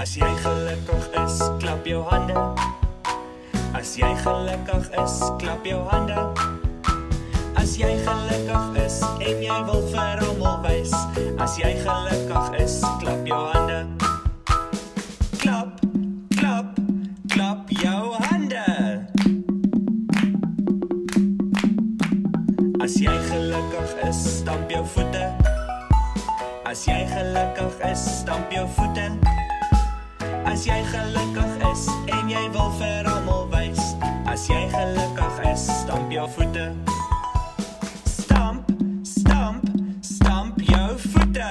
As jy gelukkig is, klap jou hande. As jy gelukkig is, klap jou hande. As jy gelukkig is en jy wil vir almal wys, as jy gelukkig is, klap jou hande. Klap, klap, klap jou hande. As jy gelukkig is, stamp jou voete. As jy gelukkig is. As jy gelukkig is en jy wil vir almal wys, as jy gelukkig is, stamp jou voete. Stamp, stamp, stamp jou voete.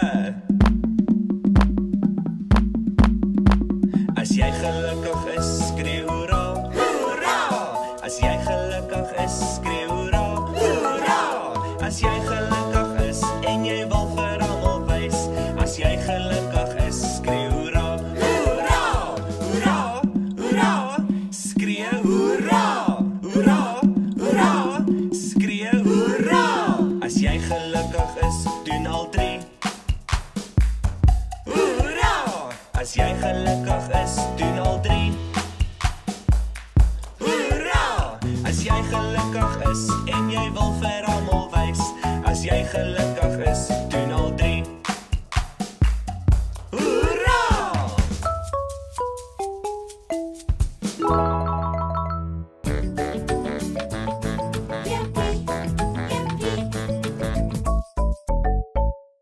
As jy gelukkig is, skreeu hoera. Hoera! As jy gelukkig is, skreeu hoera. Hoera! As jy skree hoera, hoera, hoera, skree hoera. As jy gelukkig is, doen al drie. Hoera! As jy gelukkig is, doen al drie. Hoera! As jy gelukkig is en jy wil vir almal wys, as jy gelukkig is, doen al drie. Hoera!